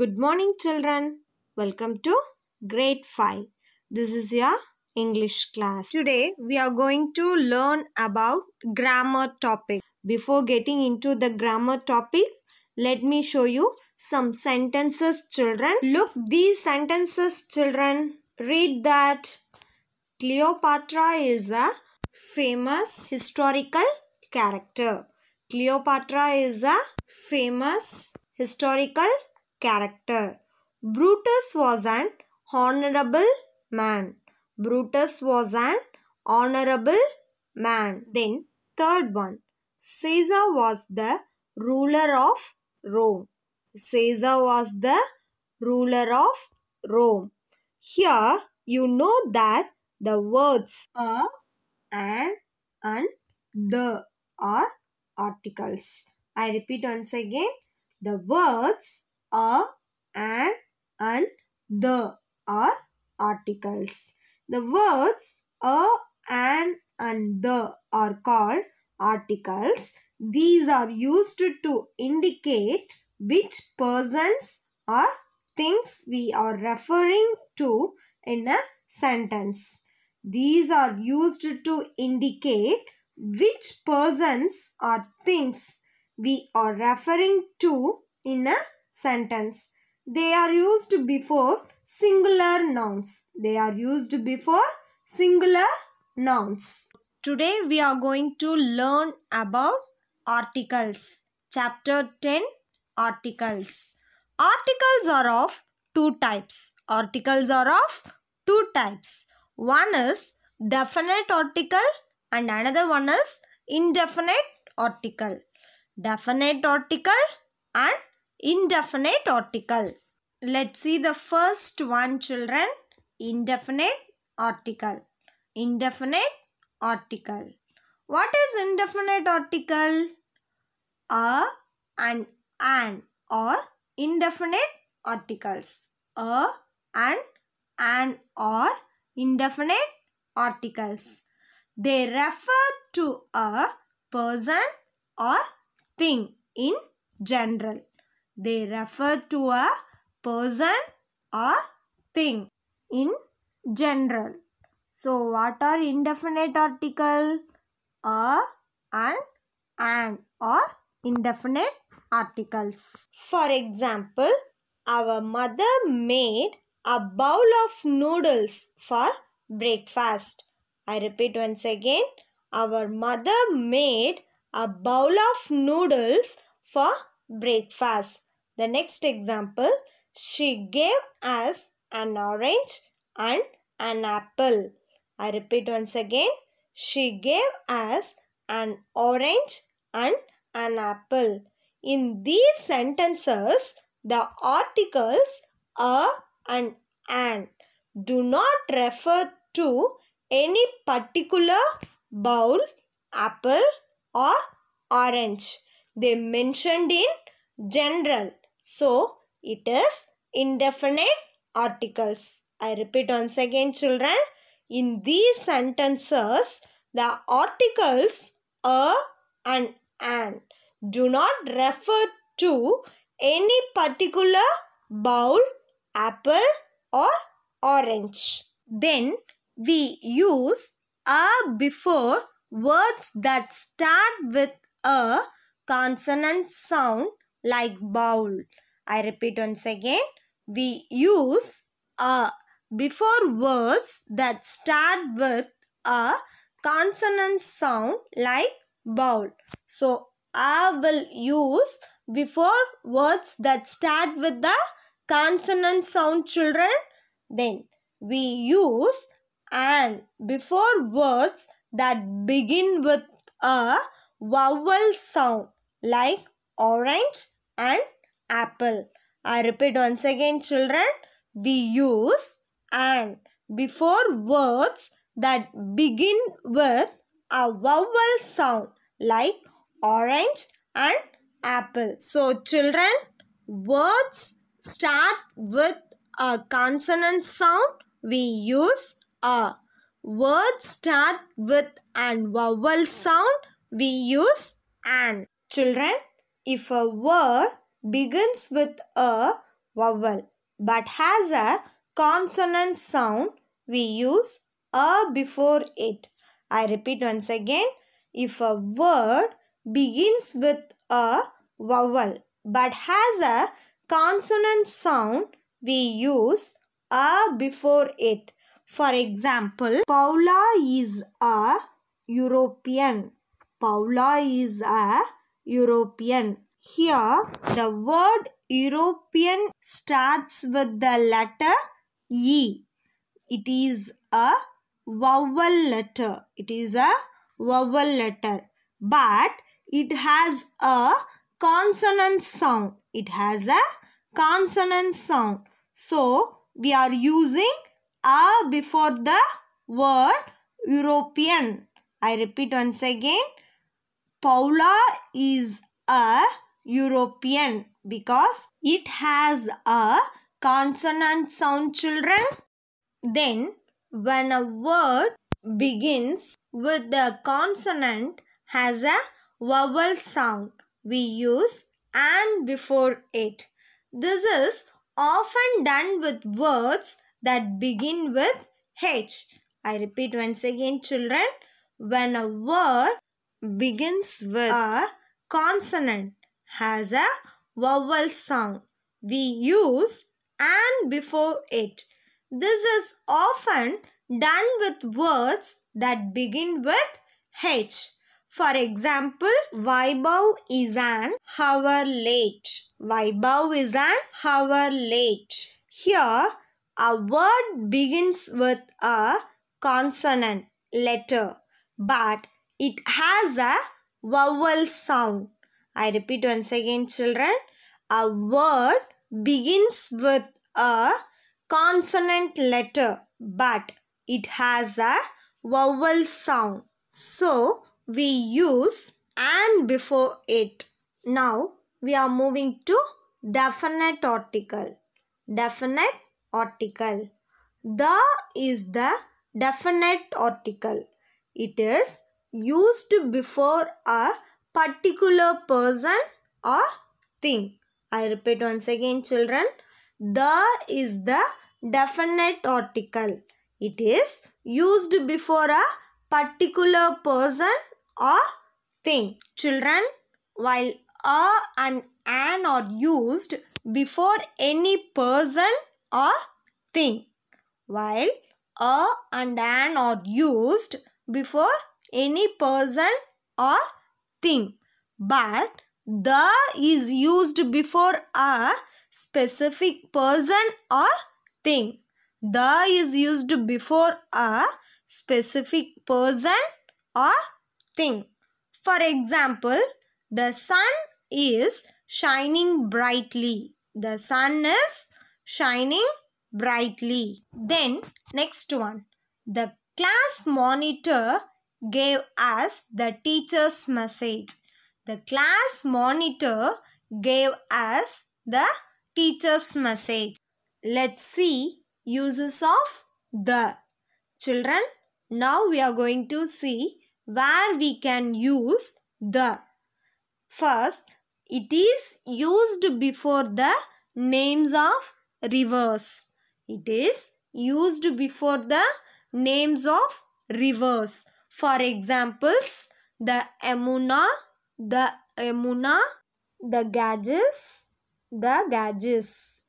Good morning, children. Welcome to grade 5. This is your English class. Today, we are going to learn about grammar topic. Before getting into the grammar topic, let me show you some sentences, children. Look these sentences, children. Read that. Cleopatra is a famous historical character. Cleopatra is a famous historical character. Brutus was an honorable man. Brutus was an honorable man. Then, third one Caesar was the ruler of Rome. Caesar was the ruler of Rome. Here, you know that the words a, an, and the are articles. I repeat once again. The words a, an, and the are articles. The words a, an, and the are called articles. These are used to indicate which persons or things we are referring to in a sentence. These are used to indicate which persons or things we are referring to in a sentence. They are used before singular nouns. They are used before singular nouns. Today we are going to learn about articles. Chapter 10 Articles. Articles are of two types. Articles are of two types. One is definite article and another one is indefinite article. Definite article and indefinite article. Let's see the first one children. Indefinite article. Indefinite article. What is indefinite article? A and an or indefinite articles. A and an or indefinite articles. They refer to a person or thing in general. They refer to a person or thing in general. So, what are indefinite article? A and an are indefinite articles. For example, our mother made a bowl of noodles for breakfast. I repeat once again. Our mother made a bowl of noodles for breakfast. The next example, she gave us an orange and an apple. I repeat once again. She gave us an orange and an apple. In these sentences, the articles a and an do not refer to any particular bowl, apple or orange. They mentioned in general. So, it is indefinite articles. I repeat once again children. In these sentences, the articles a and an do not refer to any particular bowl, apple or orange. Then we use a before words that start with a consonant sound like bowl. I repeat once again. We use a before words that start with a consonant sound like bowl. So, I will use before words that start with the consonant sound children. Then, we use and before words that begin with a vowel sound like orange and apple. I repeat once again children, we use and before words that begin with a vowel sound like orange and apple. So children, words start with a consonant sound, we use a. Words start with an vowel sound, we use an. Children, if a word begins with a vowel but has a consonant sound, we use a before it. I repeat once again. If a word begins with a vowel but has a consonant sound, we use a before it. For example, Paula is a European. Paula is a European. Here, the word European starts with the letter E. It is a vowel letter. It is a vowel letter. But it has a consonant sound. It has a consonant sound. So, we are using a before the word European. I repeat once again. Paula is a European because it has a consonant sound children. Then when a word begins with the consonant has a vowel sound, we use and before it. This is often done with words that begin with H. I repeat once again children. When a word begins with a consonant has a vowel sound, we use and before it. This is often done with words that begin with H. For example, Vaibhav is an hour late. Vaibhav is an hour late. Here, a word begins with a consonant letter, but it has a vowel sound. I repeat once again, children. A word begins with a consonant letter, but it has a vowel sound. So, we use and before it. Now, we are moving to definite article. Definite article. The is the definite article. It is used before a particular person or thing. I repeat once again children. The is the definite article. It is used before a particular person or thing. Children, while a and an are used before any person or thing. While a and an are used before any person or thing. But the is used before a specific person or thing. The is used before a specific person or thing. For example, the sun is shining brightly. The sun is shining brightly. Then, next one. The class monitor gave us the teacher's message. The class monitor gave us the teacher's message. Let's see uses of the. Children, now we are going to see where we can use the. First, it is used before the names of rivers. It is used before the names of rivers. For examples, the Yamuna, the Yamuna, the Ganges, the Ganges.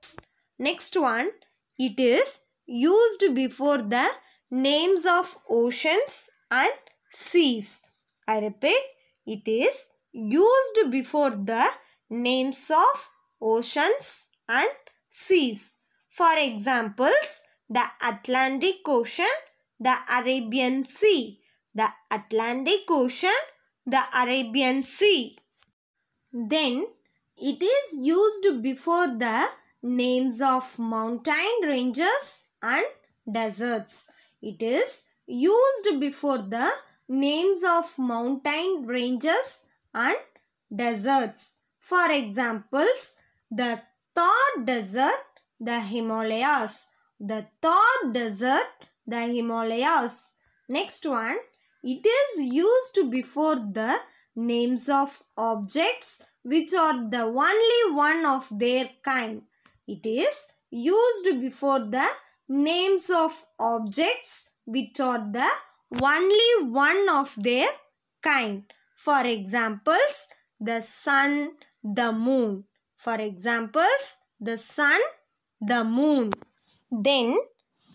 Next one, it is used before the names of oceans and seas. I repeat, it is used before the names of oceans and seas. For examples, the Atlantic Ocean, the Arabian Sea, the Atlantic Ocean, the Arabian Sea. Then it is used before the names of mountain ranges and deserts. It is used before the names of mountain ranges and deserts. For examples, the Thar Desert, the Himalayas. The Thar Desert, the Himalayas. Next one, it is used before the names of objects which are the only one of their kind. It is used before the names of objects which are the only one of their kind. For examples, the sun, the moon. For examples, the sun, the moon. Then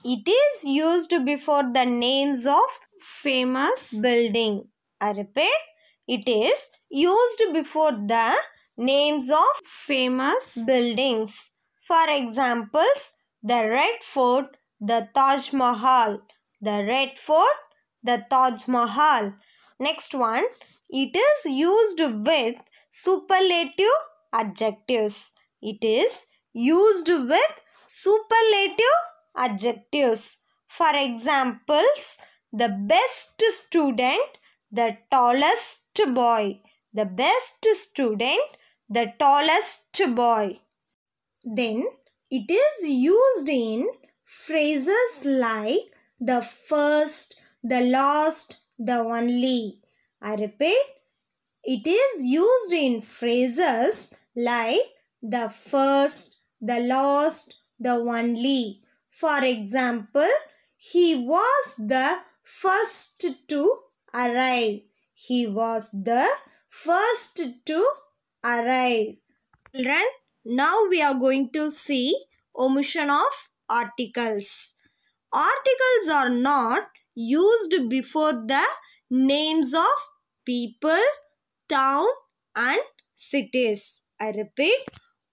it is used before the names of famous building. I repeat, it is used before the names of famous buildings. For examples, the Red Fort, the Taj Mahal. The Red Fort, the Taj Mahal. Next one, it is used with superlative adjectives. It is used with superlative adjectives. For examples, the best student, the tallest boy. The best student, the tallest boy. Then it is used in phrases like the first, the last, the only. I repeat, it is used in phrases like the first, the last, the only. For example, he was the first to arrive. He was the first to arrive. Children, now we are going to see omission of articles. Articles are not used before the names of people, town and cities. I repeat,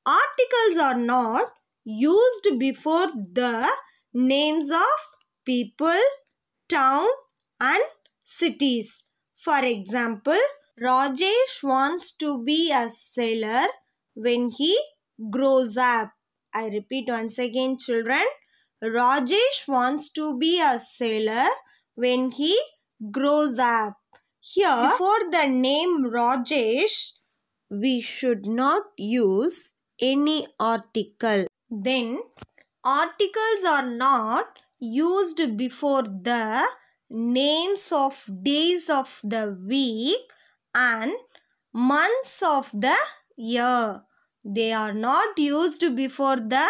articles are not used before the names of people, town and cities. For example, Rajesh wants to be a sailor when he grows up. I repeat once again children. Rajesh wants to be a sailor when he grows up. Here, before the name Rajesh, we should not use any article. Then, articles are not used before the names of days of the week and months of the year. They are not used before the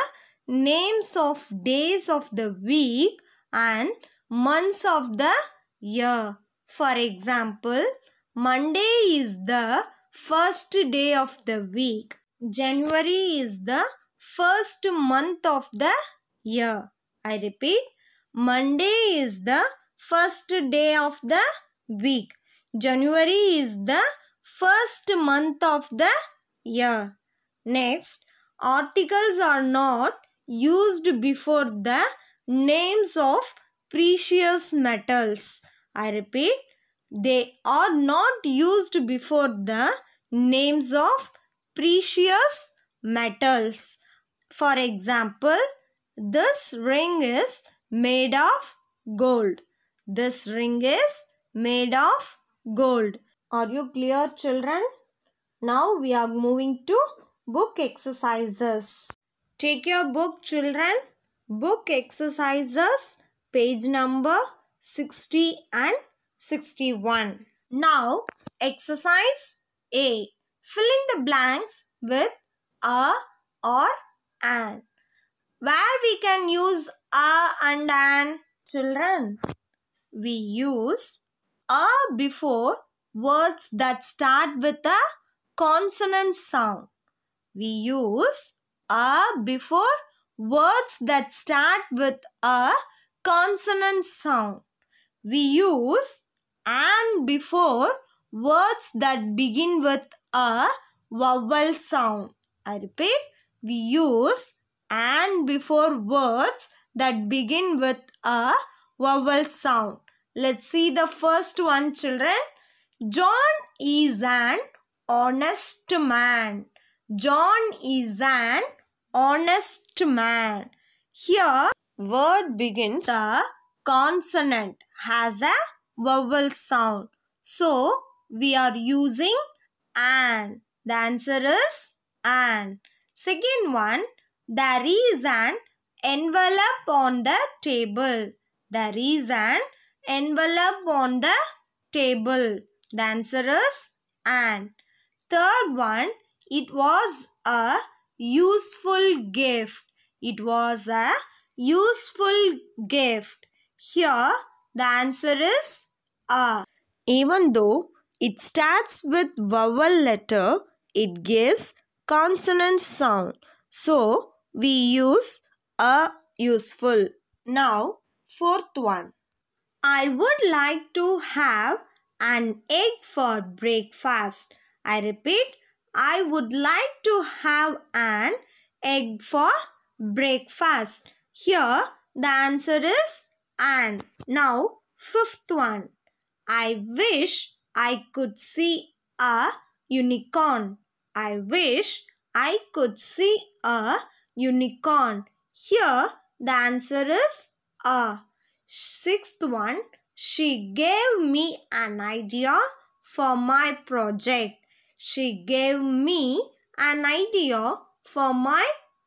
names of days of the week and months of the year. For example, Monday is the first day of the week. January is the first month of the year. I repeat, Monday is the first day of the week. January is the first month of the year. Next, articles are not used before the names of precious metals. I repeat, they are not used before the names of precious metals. For example, this ring is made of gold. This ring is made of gold. Are you clear children? Now we are moving to book exercises. Take your book children. Book exercises page number 60 and 61. Now exercise A. Filling the blanks with a or an. Where we can use a and an children? We use a before words that start with a consonant sound. We use a before words that start with a consonant sound. We use and before words that begin with a vowel sound. I repeat, we use and before words that begin with a vowel sound. Let's see the first one children. John is an honest man. John is an honest man. Here word begins the consonant has a vowel sound. So we are using an. The answer is an. Second one there is an envelope on the table. There is an envelope on the table. The answer is an. Third one, it was a useful gift. It was a useful gift. Here the answer is A. Even though it starts with vowel letter, it gives consonant sound. So we use a useful. Now fourth one. I would like to have an egg for breakfast. I repeat, I would like to have an egg for breakfast. Here the answer is and. Now fifth one. I wish I could see a unicorn. I wish I could see a unicorn. Here the answer is a. Sixth one. She gave me an idea for my project. She gave me an idea for my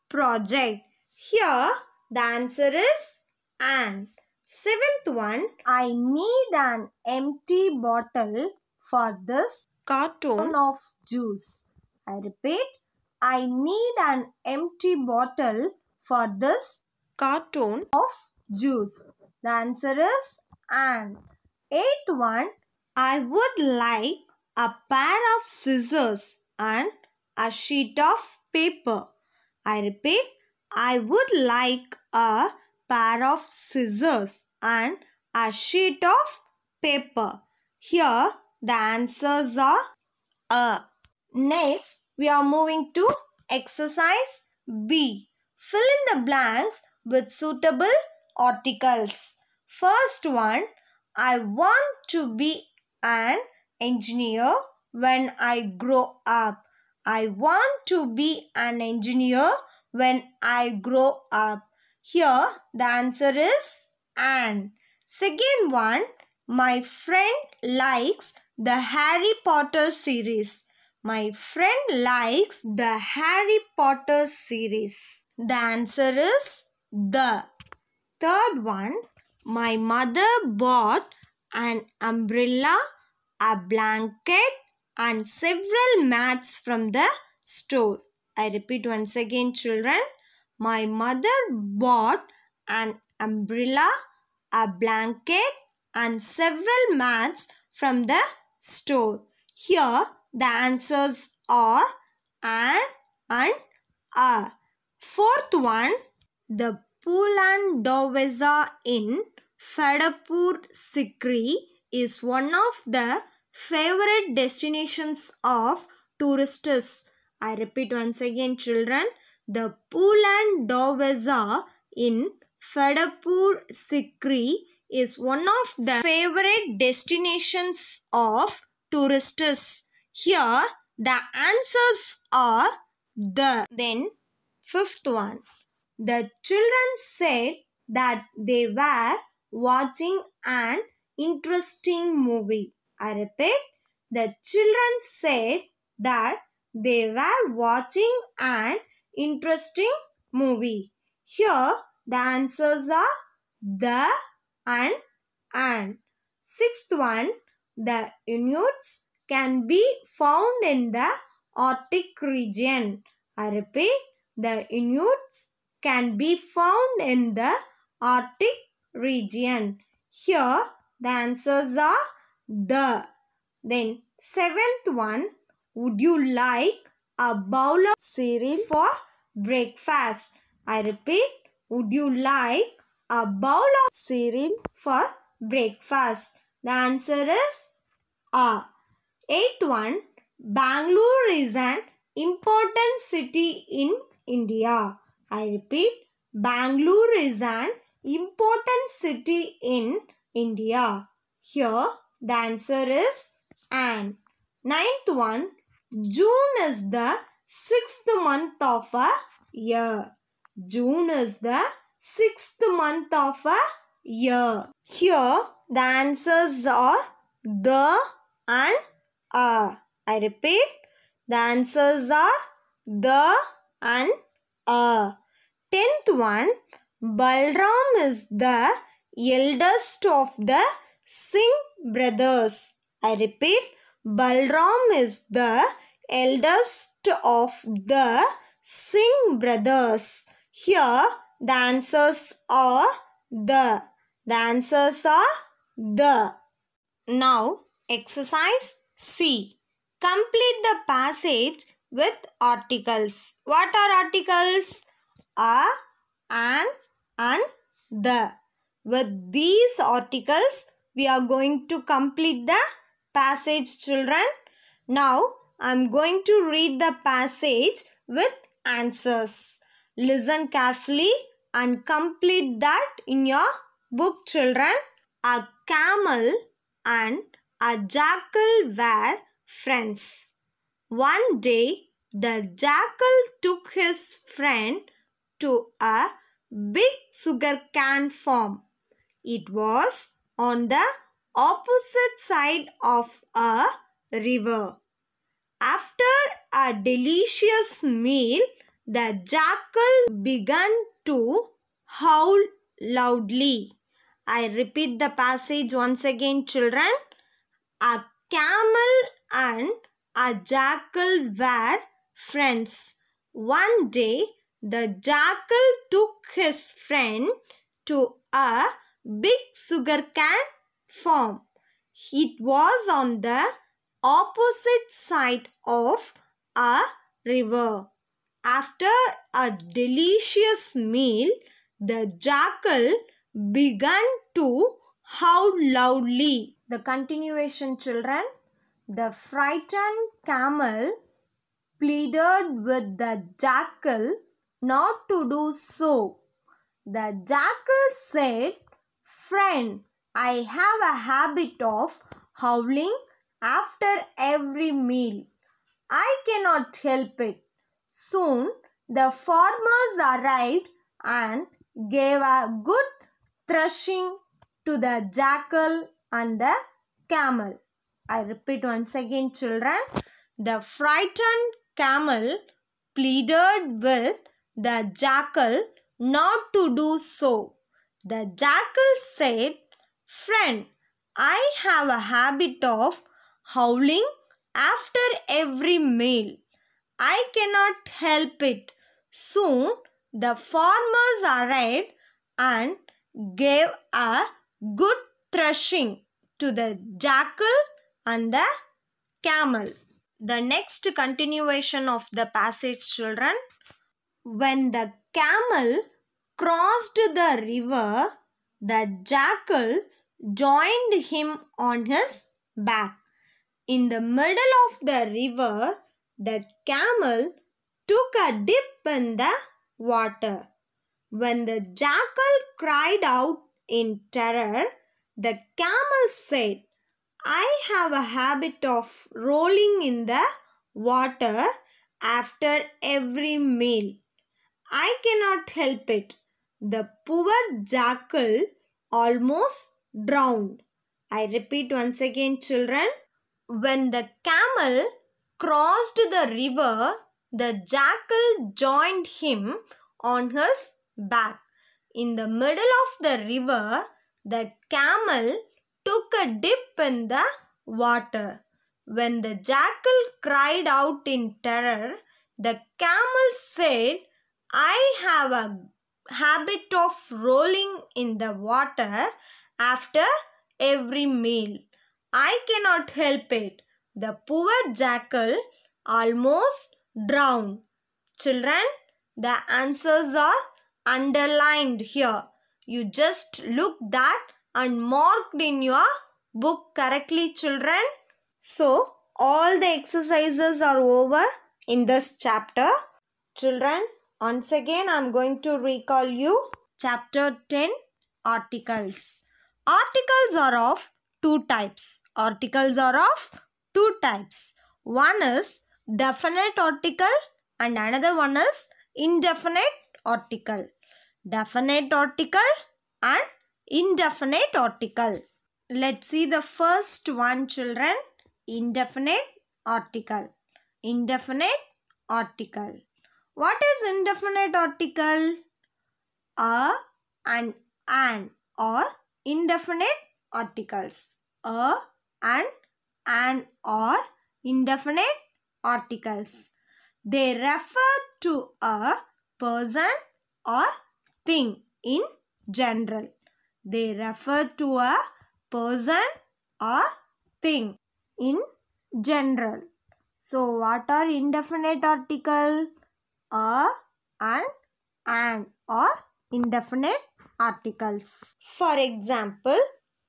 project. Here the answer is and. Seventh one, I need an empty bottle for this carton of juice. I repeat, I need an empty bottle for this cartoon of juice. The answer is and. Eighth one, I would like a pair of scissors and a sheet of paper. I repeat, I would like a pair of scissors and a sheet of paper. Here the answers are A. Next we are moving to exercise B. Fill in the blanks with suitable articles. First one I want to be an engineer when I grow up. I want to be an engineer when I grow up. Here the answer is and. Second one, my friend likes the Harry Potter series. My friend likes the Harry Potter series. The answer is the. Third one, my mother bought an umbrella, a blanket and several mats from the store. I repeat once again children. My mother bought an umbrella, a blanket and several mats from the store. Here the answers are and and are. Fourth one, the Buland Darwaza in Fatehpur Sikri is one of the favorite destinations of tourists. I repeat once again children, the Buland Darwaza in Fatehpur Sikri is one of the favorite destinations of tourists. Here the answers are the. Then fifth one. The children said that they were watching an interesting movie. I repeat, the children said that they were watching an interesting movie. Here the answers are the and and. Sixth one, the Inuits can be found in the Arctic region. I repeat, the Inuits can be found in the Arctic region. Here the answers are the. Then seventh one, would you like a bowl of cereal for breakfast? I repeat, would you like a bowl of cereal for breakfast? The answer is A. Eighth one, Bangalore is an important city in India. I repeat, Bangalore is an important city in India. Here the answer is and. Ninth one, June is the sixth month of a year. June is the sixth month of a year. Here the answers are the and a. I repeat, the answers are the and a. Tenth one, Balram is the eldest of the Singh brothers. I repeat, Balram is the eldest of the Singh brothers. Here the answers are the. The answers are the. Now exercise C. Complete the passage with articles. What are articles? A, an, and the. With these articles, we are going to complete the passage children. Now, I am going to read the passage with answers. Listen carefully and complete that in your book children. A camel and a jackal were friends. One day, the jackal took his friend to a big sugar cane farm. It was on the opposite side of a river. After a delicious meal, the jackal began to howl loudly. I repeat the passage once again, children. A camel and a jackal were friends. One day, the jackal took his friend to a big sugar cane farm. It was on the opposite side of a river. After a delicious meal, the jackal began to howl loudly. The continuation, children. The frightened camel pleaded with the jackal not to do so. The jackal said, Friend, I have a habit of howling after every meal. I cannot help it. Soon the farmers arrived and gave a good thrashing to the jackal and the camel. I repeat once again, children. The frightened camel pleaded with the jackal not to do so. The jackal said, Friend, I have a habit of howling after every meal. I cannot help it. Soon the farmers arrived and gave a good thrashing to the jackal and the camel. The next continuation of the passage, children. When the camel crossed the river, the jackal joined him on his back. In the middle of the river, the camel took a dip in the water. When the jackal cried out in terror, the camel said, I have a habit of rolling in the water after every meal. I cannot help it. The poor jackal almost drowned. I repeat once again, children. When the camel crossed the river, the jackal joined him on his back. In the middle of the river, the camel took a dip in the water. When the jackal cried out in terror, the camel said, I have a habit of rolling in the water after every meal. I cannot help it. The poor jackal almost drowned. Children, the answers are underlined here. You just look that and marked in your book correctly children. So, all the exercises are over in this chapter. Children, once again I am going to recall you chapter 10 articles. Articles are of two types. Articles are of two types. One is definite article and another one is indefinite article. Definite article and indefinite article. Let's see the first one children. Indefinite article. Indefinite article. What is indefinite article? A and an or indefinite articles. A and an or indefinite articles. They refer to a person or thing in general. They refer to a person or thing in general. So what are indefinite article? A and an or indefinite articles. For example,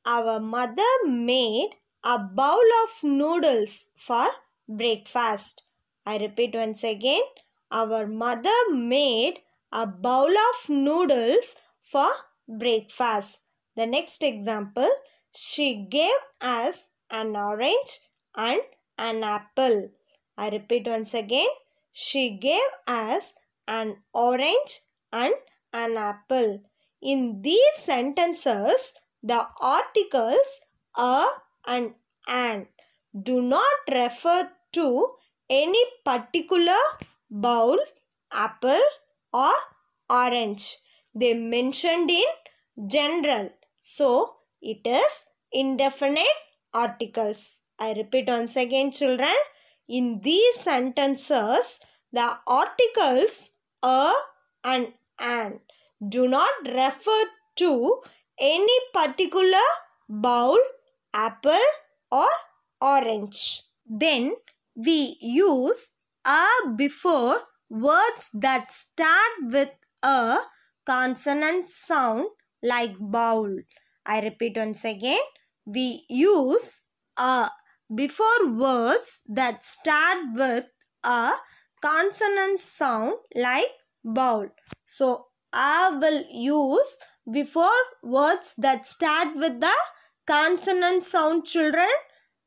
our mother made a bowl of noodles for breakfast. I repeat once again. Our mother made a bowl of noodles for breakfast. The next example, she gave us an orange and an apple. I repeat once again. She gave us an orange and an apple. In these sentences, the articles a and an do not refer to any particular bowl, apple or orange. They mentioned in general. So, it is indefinite articles. I repeat once again children. In these sentences, the articles a and an do not refer to any particular bowl, apple or orange. Then we use a before words that start with a consonant sound like bowl. I repeat once again. We use a before words that start with a consonant sound like bowl. So, I will use before words that start with the consonant sound children.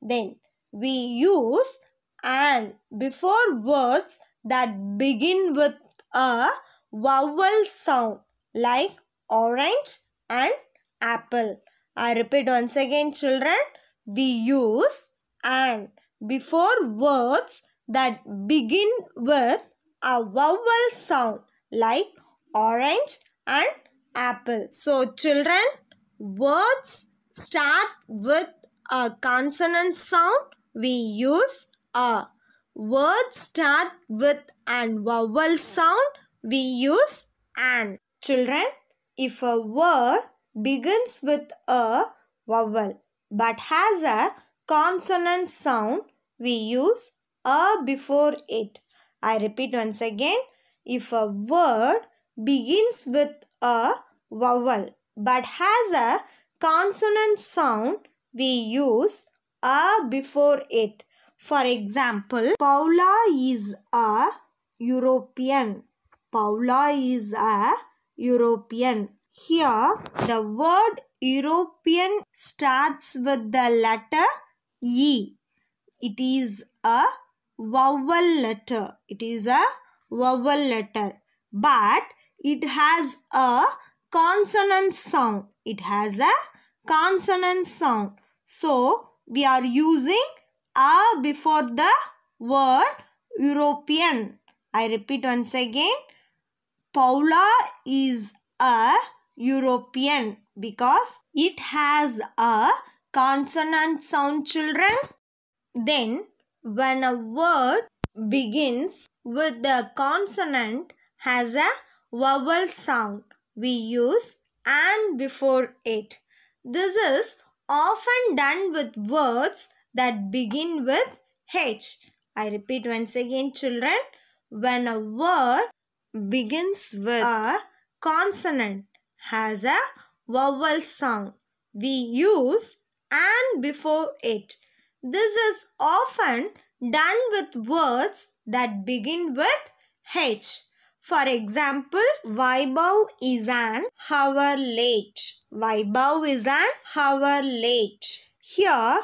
Then we use and before words that begin with a vowel sound like orange and apple. I repeat once again children. We use and before words that begin with a vowel sound like orange and apple. So children, words start with a consonant sound. We use a. Words start with an vowel sound. We use an. Children, if a word begins with a vowel but has a consonant sound, we use a before it. I repeat once again. If a word begins with a vowel but has a consonant sound, we use a before it. For example, Paula is a European. Paula is a European. Here, the word European starts with the letter E. It is a vowel letter. It is a vowel letter. But it has a consonant sound. It has a consonant sound. So, we are using a before the word European. I repeat once again. Paula is a European because it has a consonant sound children. Then when a word begins with the consonant has a vowel sound, we use and before it. This is often done with words that begin with H. I repeat once again children. When a word begins with a consonant has a vowel sound, we use and before it. This is often done with words that begin with H. For example, Vaibhav is an hour late. Vaibhav is an hour late. Here,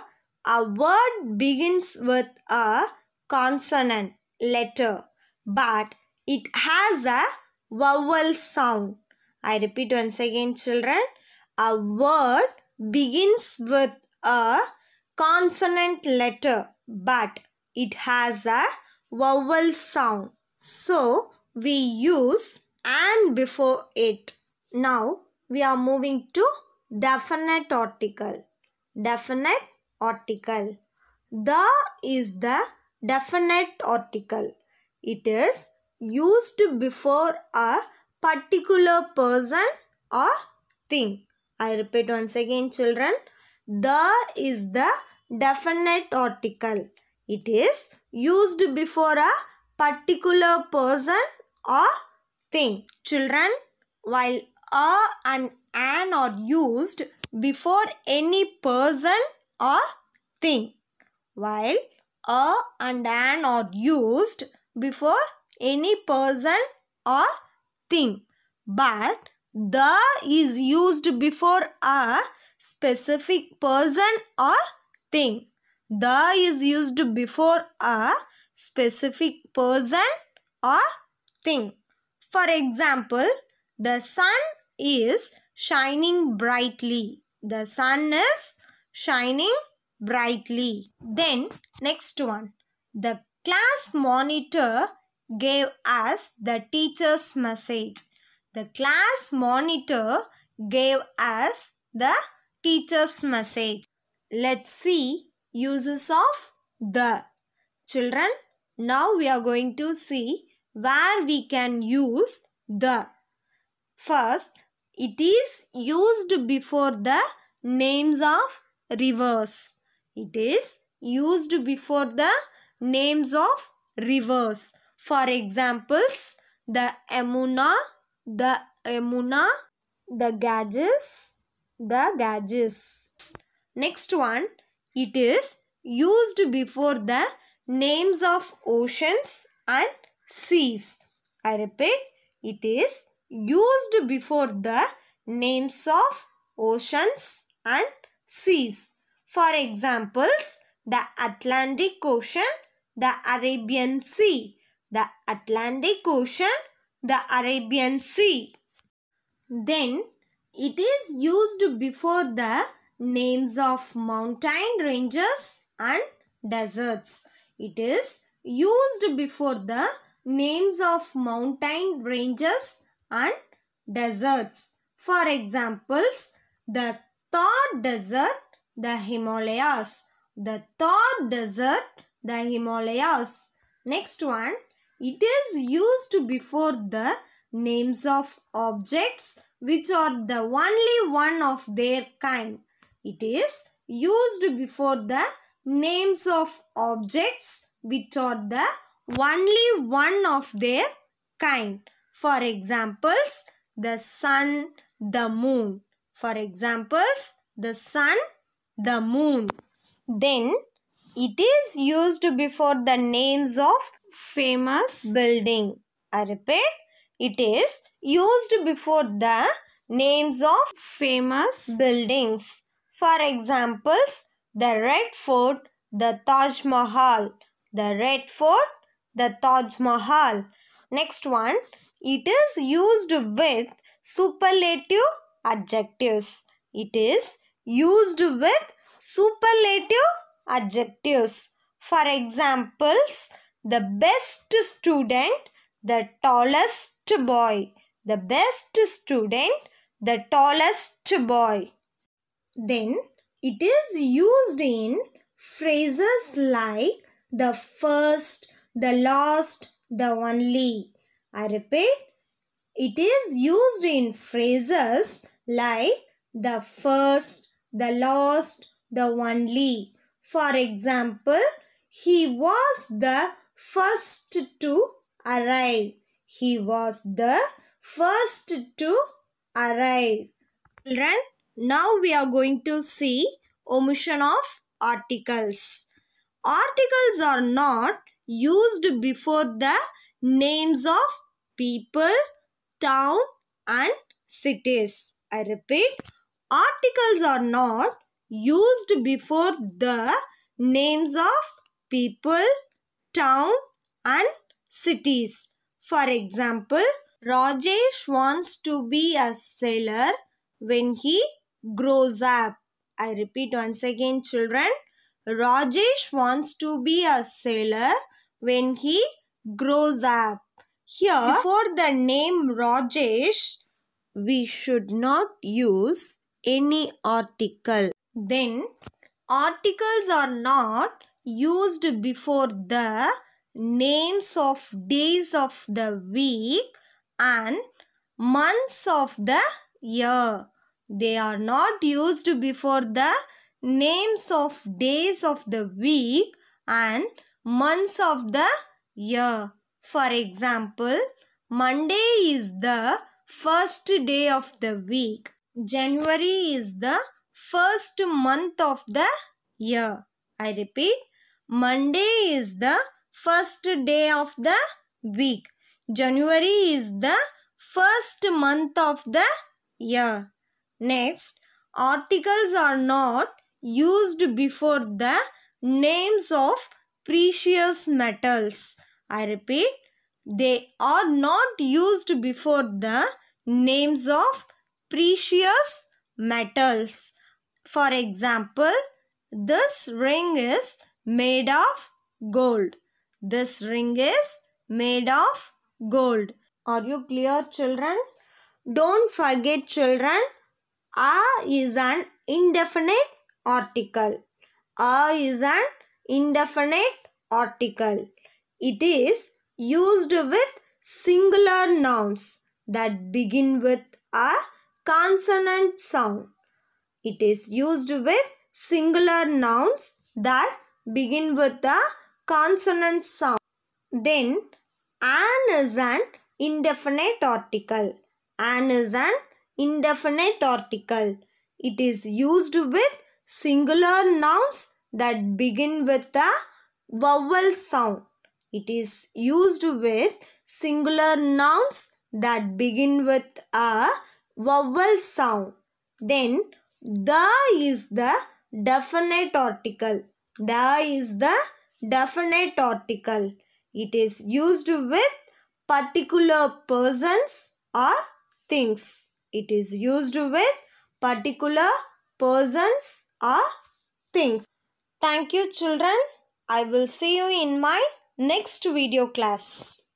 a word begins with a consonant letter, but it has a vowel sound. I repeat once again, children. A word begins with a consonant letter, but it has a vowel sound. So, we use and before it. Now, we are moving to definite article. Definite article. The is the definite article. It is used before a particular person or thing. I repeat once again, children. The is the definite article. It is used before a particular person or thing. Children, while a and an are used before any person or thing. While a and an are used before any person or thing. But the is used before a specific person or thing. The is used before a specific person or thing. For example, the sun is shining brightly. The sun is shining brightly. Then, next one. The class monitor gave us the teacher's message. The class monitor gave us the teacher's message. Let's see uses of the. Children, now we are going to see where we can use the. First, it is used before the names of rivers. It is used before the names of rivers. For examples, the Yamuna, the Yamuna, the Ganges, the Ganges. Next one, it is used before the names of oceans and seas. I repeat, it is used before the names of oceans and seas. For examples, the Atlantic Ocean, the Arabian Sea, the Atlantic Ocean, the Arabian Sea. Then it is used before the names of mountain ranges and deserts. It is used before the names of mountain ranges and deserts. For examples, the Thar Desert, the Himalayas. The Thar Desert, the Himalayas. Next one, it is used before the names of objects which are the only one of their kind. It is used before the names of objects which are the only one of their kind. For examples, the sun, the moon. For examples, the sun, the moon. Then, it is used before the names of famous hmm. building. I repeat, it is used before the names of famous hmm. buildings. For examples, the Red Fort, the Taj Mahal. The Red Fort, the Taj Mahal. Next one, it is used with superlative adjectives. It is used with superlative adjectives. For examples, the best student, the tallest boy. The best student, the tallest boy. Then it is used in phrases like the first, the last, the only. I repeat, it is used in phrases like the first, the last, the only. For example, he was the first to arrive. He was the first to arrive. Children, now we are going to see omission of articles. Articles are not used before the names of people, town and cities. I repeat, articles are not used before the names of people, town and cities. For example, Rajesh wants to be a sailor when he grows up. I repeat once again children. Rajesh wants to be a sailor when he grows up. Here, before the name Rajesh, we should not use any article. Then, articles are not used before the names of days of the week and months of the year. They are not used before the names of days of the week and months of the year. For example, Monday is the first day of the week. January is the first month of the year. I repeat, Monday is the first day of the week. January is the first month of the year. Next, articles are not used before the names of precious metals. I repeat, they are not used before the names of precious metals. For example, this ring is made of gold. This ring is made of gold. Are you clear children? Don't forget children, a is an indefinite article. A is an indefinite article. It is used with singular nouns that begin with a consonant sound. It is used with singular nouns that begin with a consonant sound. Then an is an indefinite article. An is an indefinite article. It is used with singular nouns that begin with a vowel sound. It is used with singular nouns that begin with a vowel sound. Then the is the definite article. The is the definite article. It is used with particular persons or things. It is used with particular persons or things. Thank you children. I will see you in my next video class.